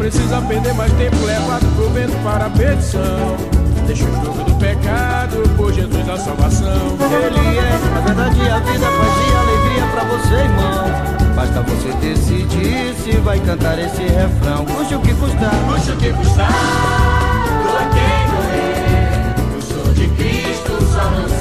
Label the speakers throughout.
Speaker 1: precisa perder mais tempo levado pro vento para a perdição. Deixa o jogo do pecado por Jesus a salvação.
Speaker 2: Ele é a verdade, a vida, a paz e a alegria pra você, irmão. Basta você decidir se vai cantar esse refrão. Custe o que custar.
Speaker 3: Custe o que custar. Doei, doei. Eu sou de Cristo, só não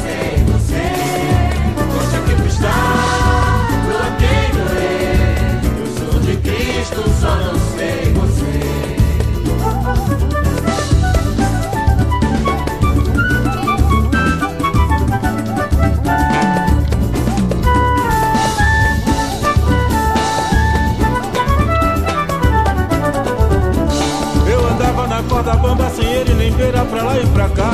Speaker 1: sem ele nem beira pra lá e pra cá.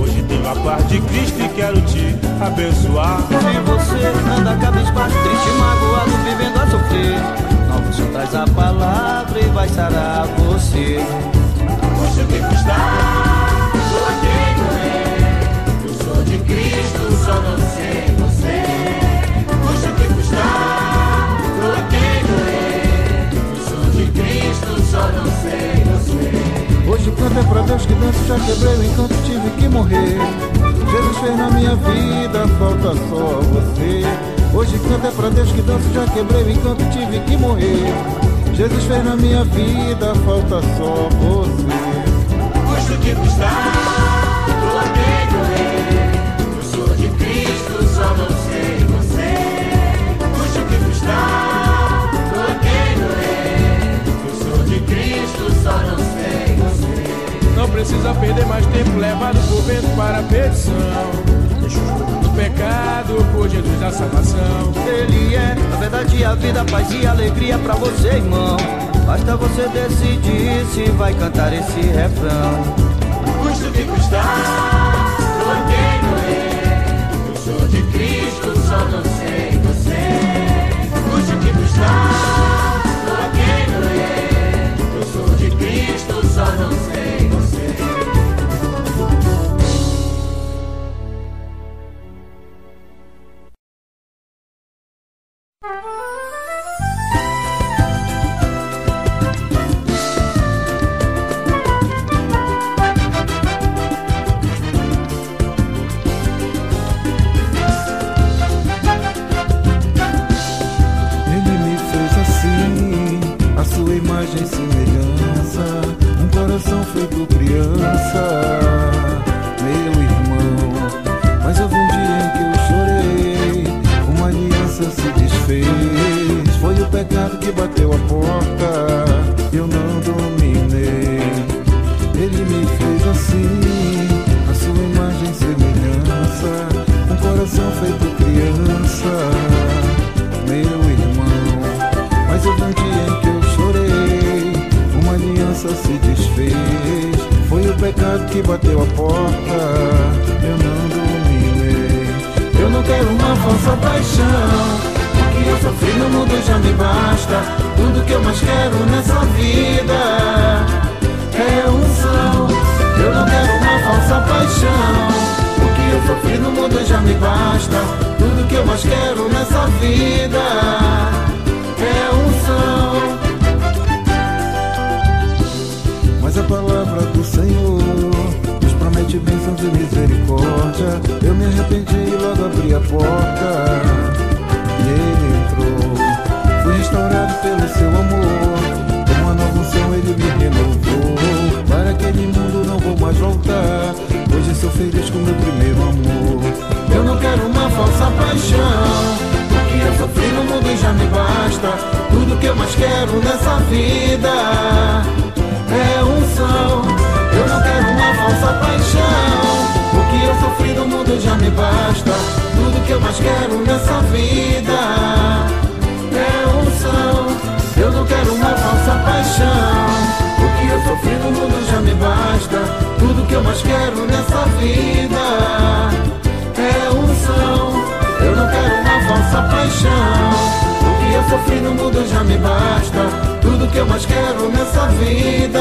Speaker 1: Hoje tenho a paz de Cristo e quero te abençoar.
Speaker 2: Se você anda cabisbaixo, triste, magoado, vivendo a sofrer, novo som traz a palavra e vai sarar você.
Speaker 3: Custe o que custar. Doei, doei. Eu sou de Cristo, só não sei você. Custe o que custar. Doei, doei. Eu sou de Cristo, só não sei
Speaker 4: Hoje canto é pra Deus que danço, já quebrei o encanto, tive que morrer. Jesus fez na minha vida, falta só você. Hoje canto é pra Deus que danço, já quebrei o encanto, tive que morrer. Jesus fez na minha vida, falta só você.
Speaker 3: Custe o que custar.
Speaker 1: Precisa perder mais tempo levado por vento para a perdição. Deixa o do pecado por Jesus a salvação.
Speaker 2: Ele é a verdade, a vida, a paz e a alegria pra você, irmão. Basta você decidir se vai cantar esse refrão.
Speaker 3: Custe o que custar. Doei, doei. Eu sou de Cristo, só não sei você. Custe o que custar. Doei, doei. Eu sou de Cristo, só não sei
Speaker 4: mais quero nessa vida é unção. Eu não quero uma falsa paixão. O que eu sofri no mundo já me basta. Tudo que eu mais quero nessa vida é unção. Eu
Speaker 3: não quero uma falsa paixão. O que eu sofri no mundo já me basta. Tudo que eu mais quero nessa vida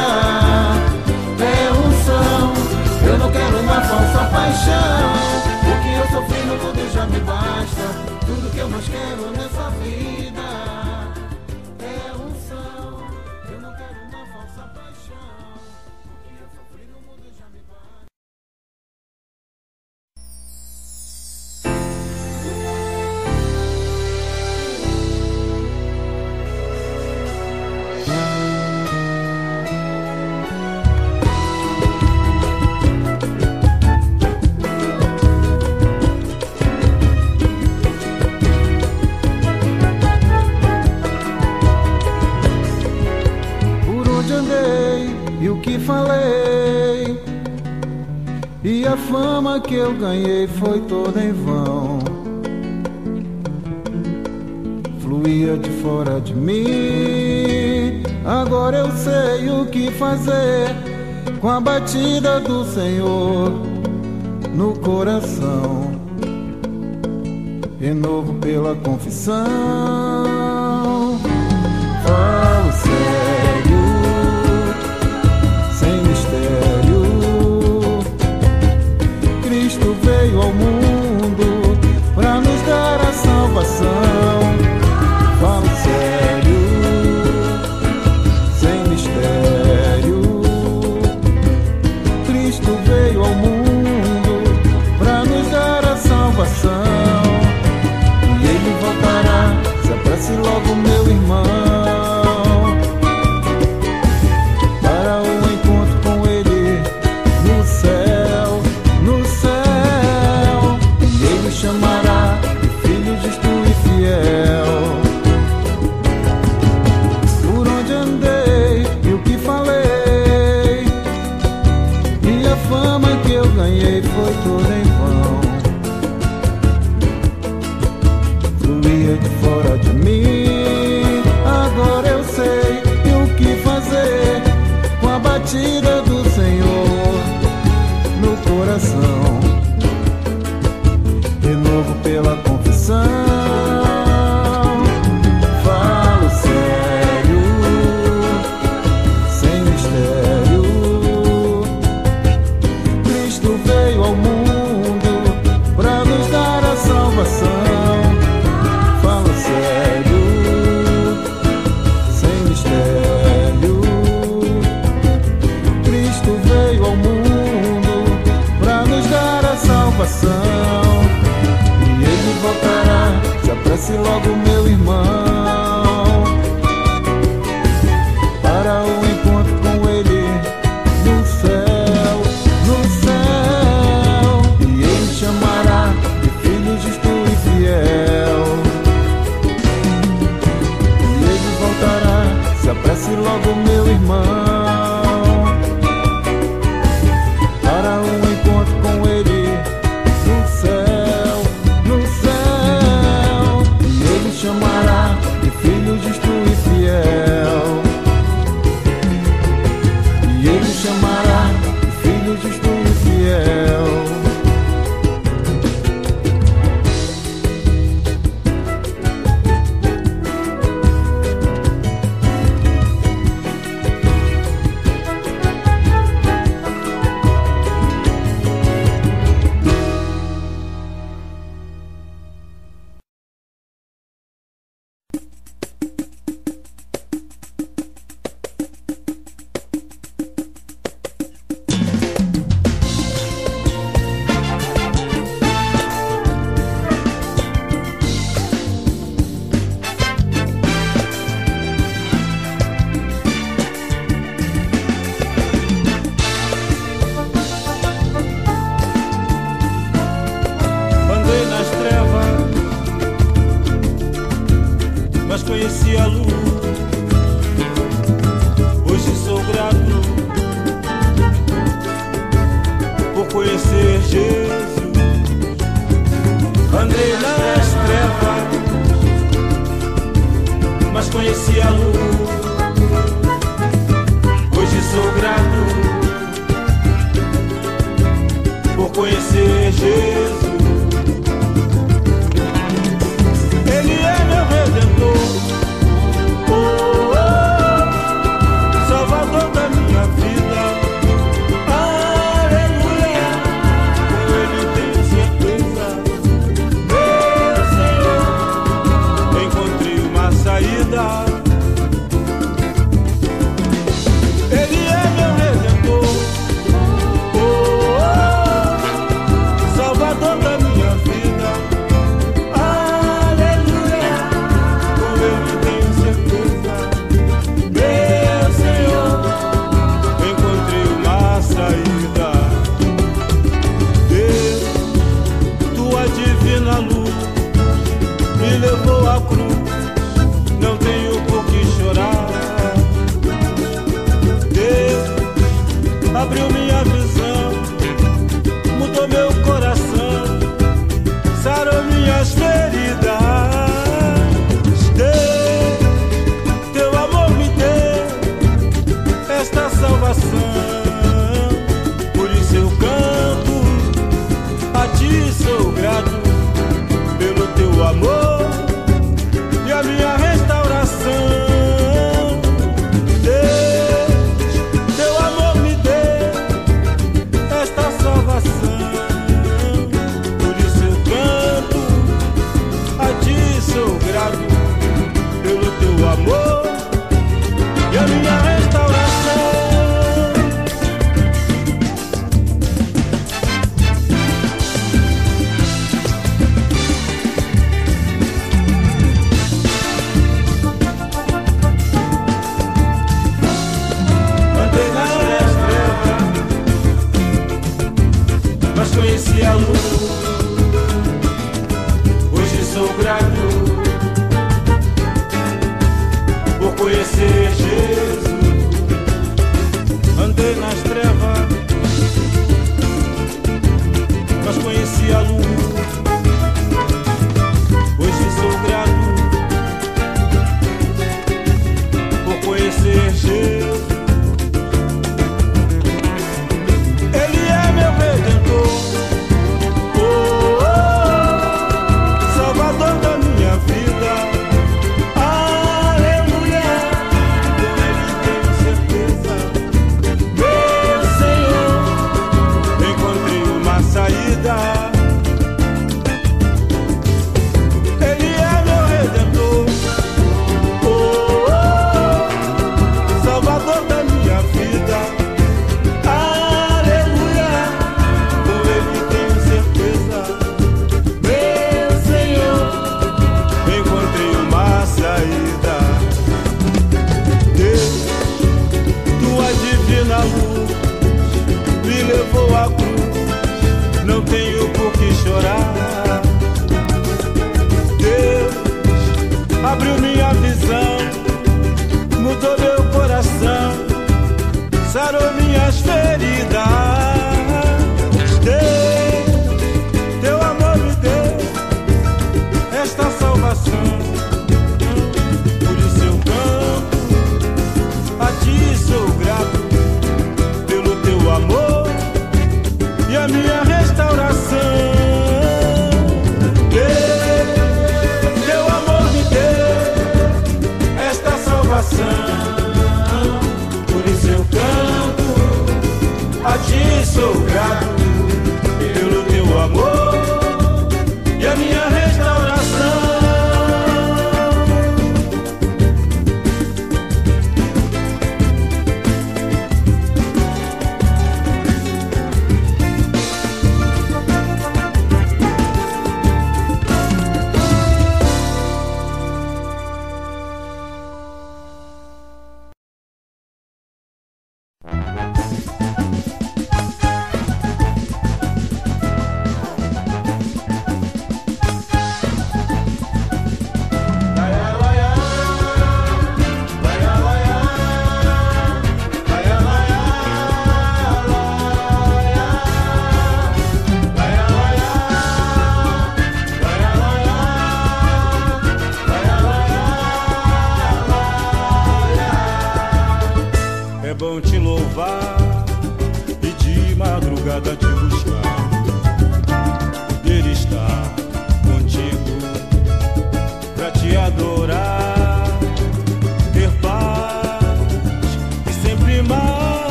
Speaker 3: é unção. Eu não quero uma falsa paixão. O que eu sofri no mundo já me basta. Tudo que eu mais quero nessa vida fama que eu ganhei foi toda em vão. Fluía de fora de mim. Agora eu sei o que fazer Com a batida do Senhor no coração. Renovo pela confissão. Falo sério, veio ao mundo para nos dar a salvação. Falo sério, sem mistério. Cristo veio ao mundo para nos dar a salvação. E ele voltará, se apresse logo, meu irmão. Com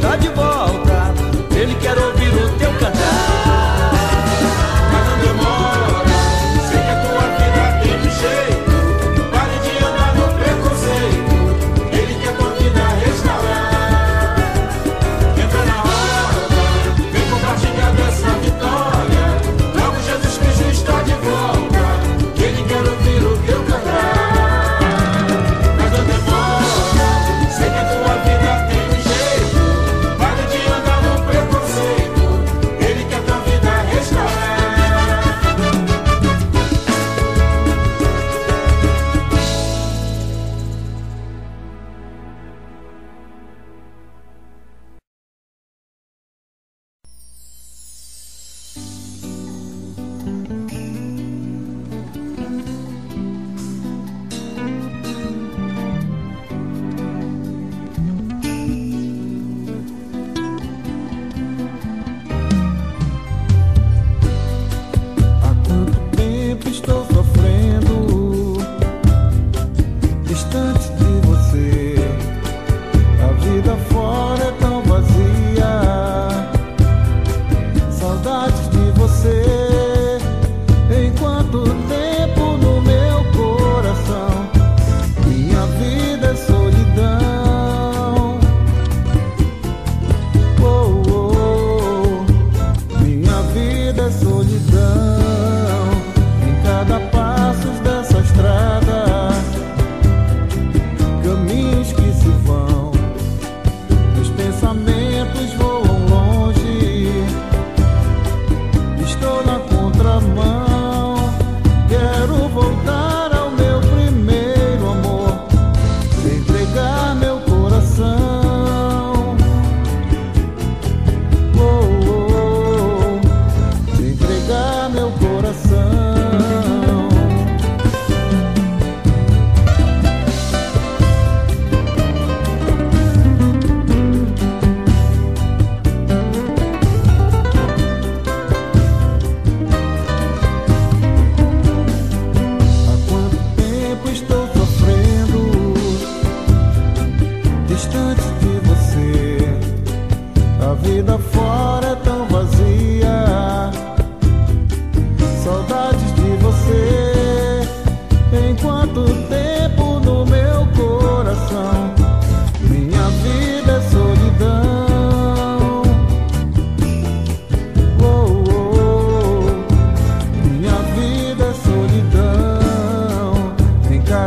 Speaker 3: tá de volta.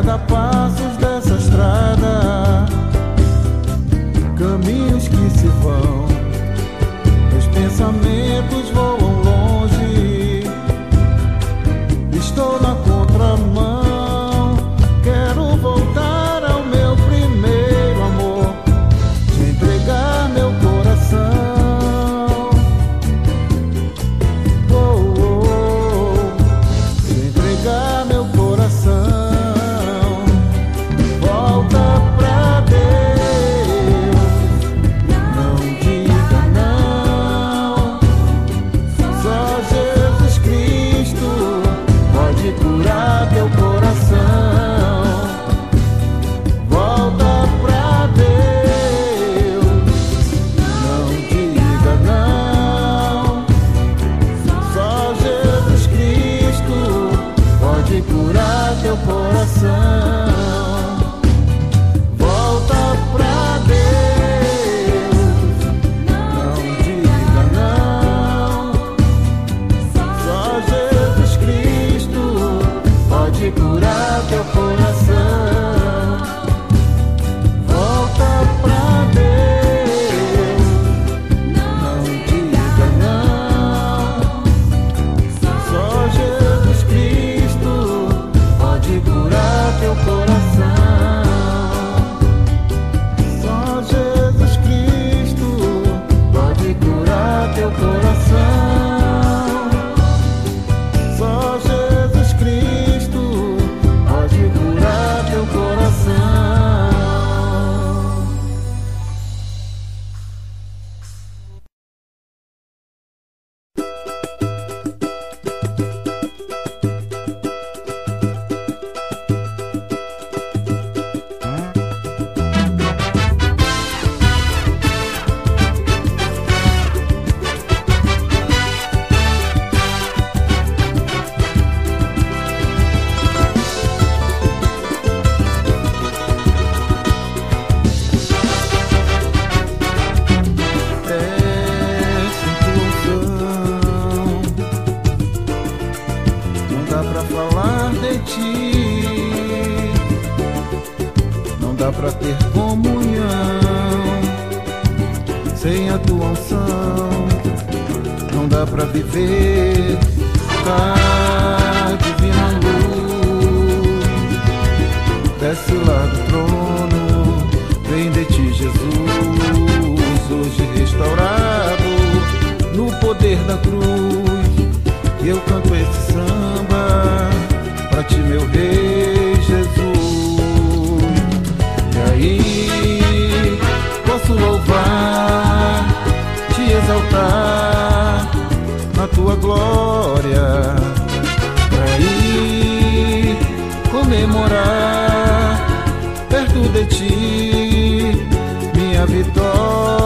Speaker 3: cada passo. meu rei Jesus. E aí posso louvar, te exaltar na tua glória. E aí comemorar perto de ti minha vitória.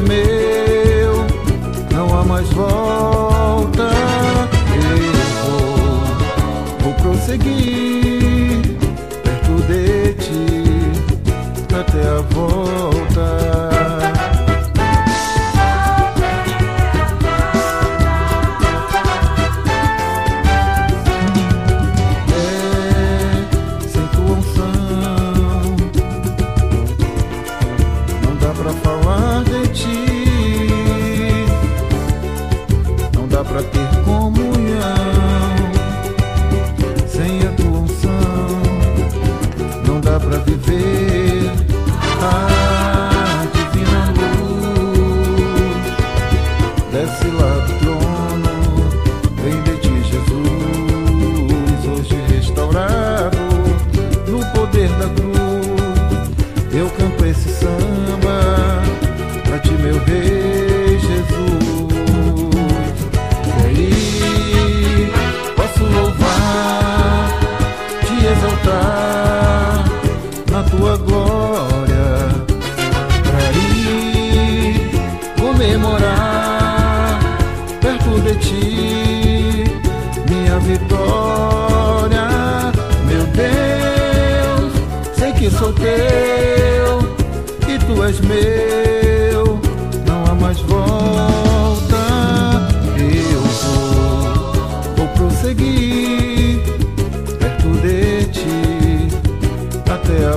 Speaker 3: meu, não há mais volta. Eu vou, vou prosseguir perto de ti até a volta. dá pra ter comunhão. Sem a tua unção, não dá pra viver.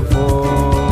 Speaker 5: Até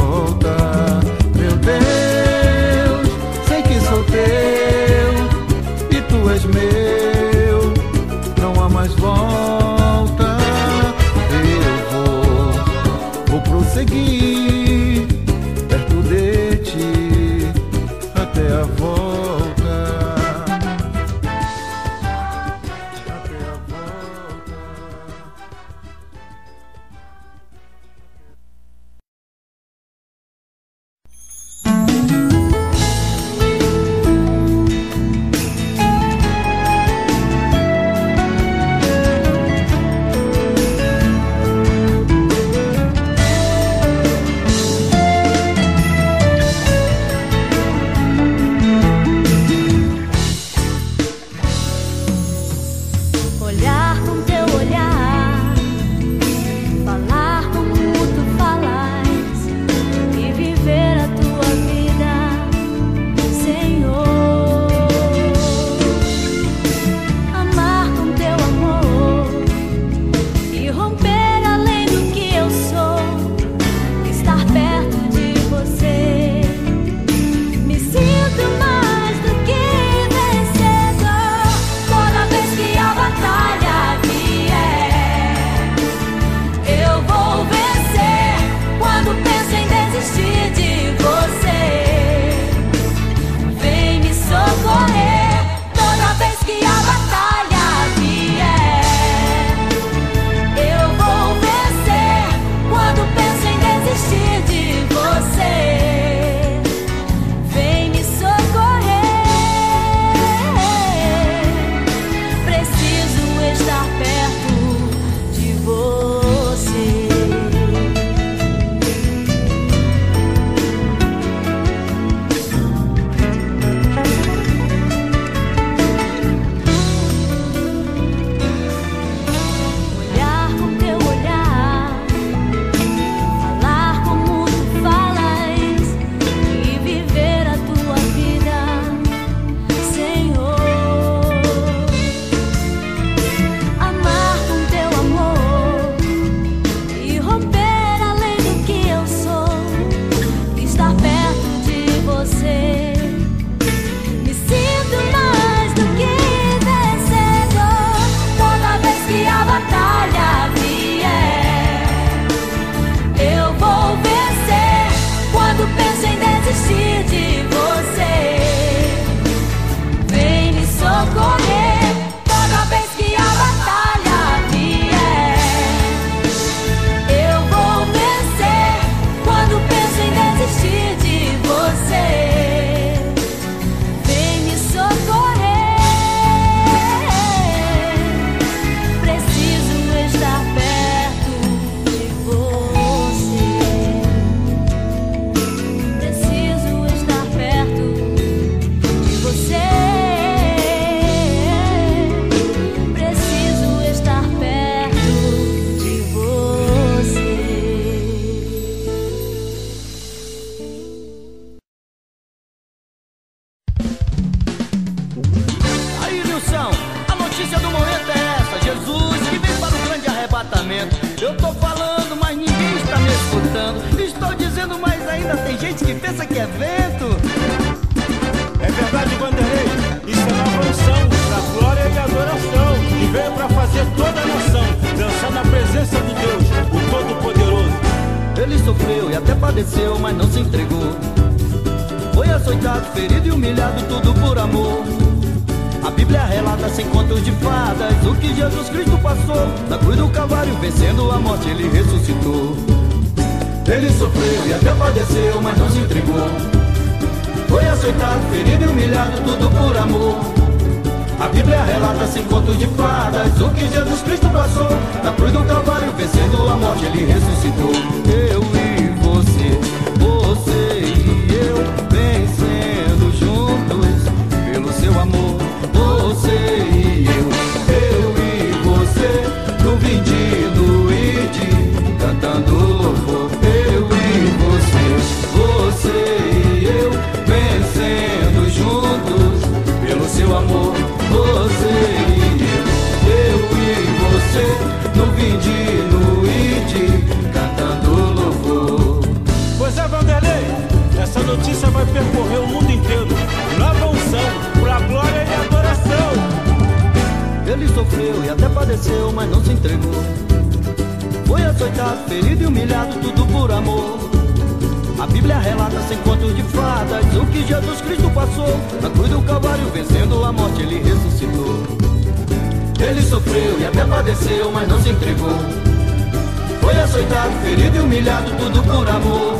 Speaker 6: por amor.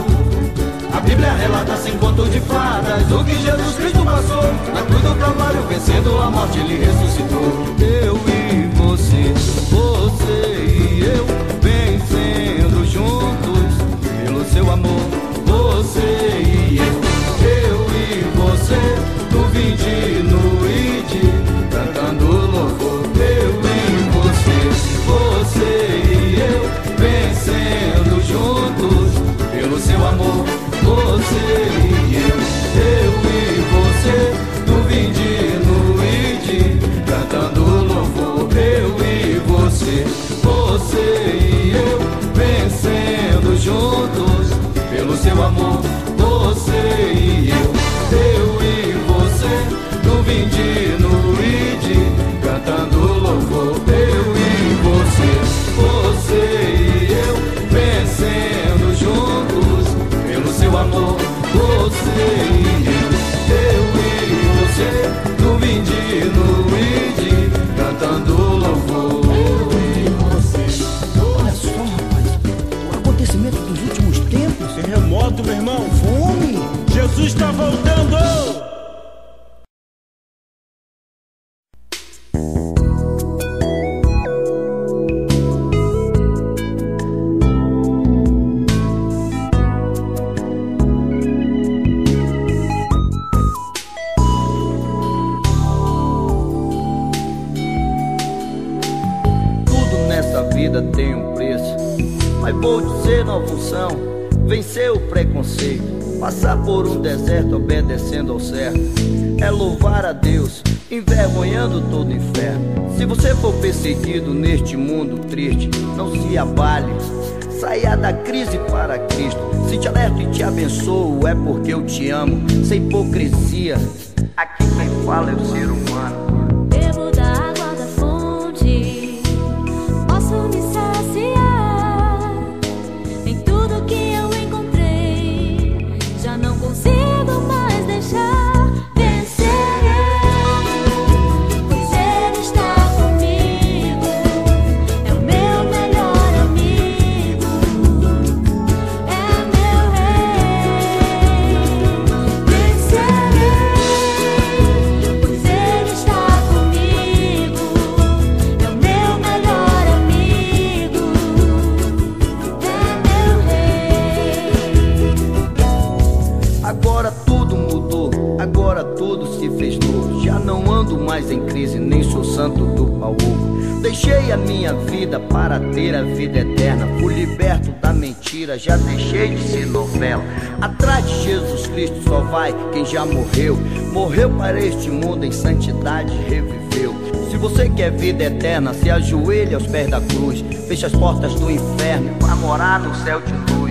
Speaker 6: A Bíblia relata sem conto de fadas o que Jesus Cristo passou. Na cruz do Calvário, vencendo a morte, ele ressuscitou. Eu e você, você e eu, vencendo juntos pelo seu amor.
Speaker 5: dia. Aqui quem fala é o ser humano. quem já morreu. Morreu para este mundo em santidade, reviveu. Se você quer vida eterna, se ajoelhe aos pés da cruz. Feche as portas do inferno para morar no céu de luz.